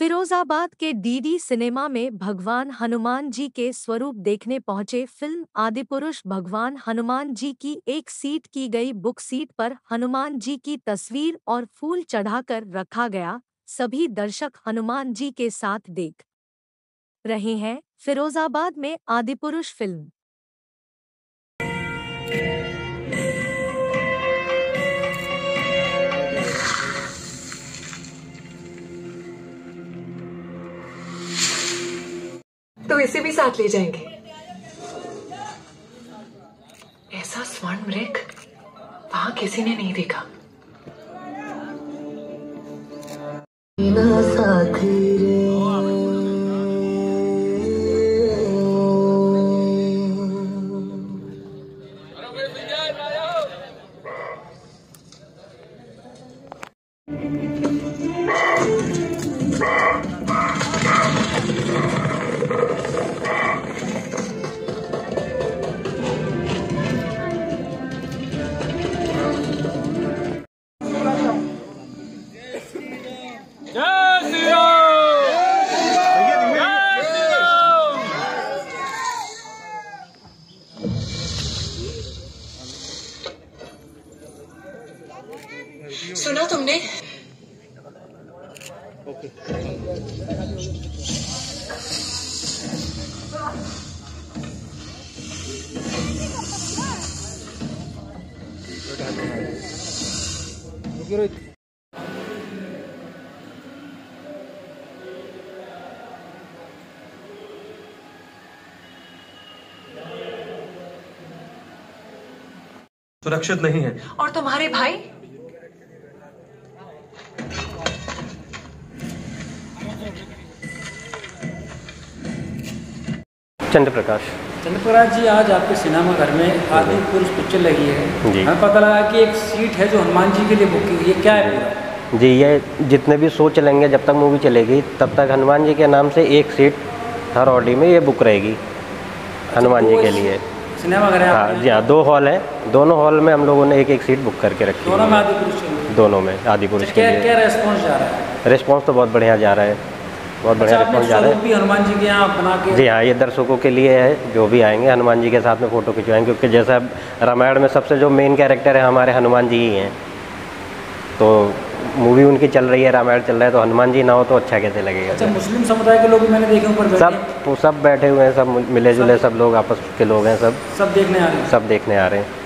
फिरोजाबाद के DD cinema में भगवान हनुमान जी के स्वरूप देखने पहुँचे फ़िल्म आदिपुरुष भगवान हनुमान जी की एक सीट की गई बुक सीट पर हनुमान जी की तस्वीर और फूल चढ़ाकर रखा गया, सभी दर्शक हनुमान जी के साथ देख रहे हैं। फिरोजाबाद में आदिपुरुष फ़िल्म तो इसे भी साथ ले जाएँगे। ऐसा स्वर्ण मृग वहाँ किसी ने नहीं देखा। साथी रे सुना तुमने? सुरक्षित नहीं है। और तुम्हारे भाई? चंद्रप्रकाश। चंद्रप्रकाश जी आज आपके सिनेमा घर में आदि पुरुष पिक्चर लगी है। जी। हमें पता लगा कि एक सीट है जो हनुमान जी के लिए बुक की हुई है। क्या है पूरा? जी ये जितने भी शो चलेंगे जब तक मूवी चलेगी तब तक हनुमान जी के नाम से एक सीट हर ऑडी में ये बुक रहेगी हनुमान जी तो के लिए। सिनेमा घर है हाँ जी हाँ दो हॉल हैं। दोनों हॉल में हम लोगों ने एक एक सीट बुक करके रखी दोनों में है। आदि पुरुष। दोनों में आदि पुरुष तो के लिए। क्या रेस्पॉन्स जा रहा है? रिस्पॉन्स तो बहुत बढ़िया जा रहा है। बहुत बढ़िया अच्छा रिस्पॉन्स जा रहा भी हनुमान जी के यहाँ बना है के जी हाँ ये दर्शकों के लिए है जो भी आएँगे हनुमान जी के साथ में फ़ोटो खिंचवाएँगे क्योंकि जैसा रामायण में सबसे जो मेन कैरेक्टर है हमारे हनुमान जी ही हैं। तो मूवी उनकी चल रही है रामायण चल रहा है तो हनुमान जी ना हो तो अच्छा कैसे लगेगा? अच्छा मुस्लिम समुदाय के लोग भी मैंने देखे ऊपर सब सब बैठे हुए हैं सब मिले जुले सब लोग आपस के लोग हैं सब। सब देखने आ रहे हैं। सब देखने आ रहे हैं।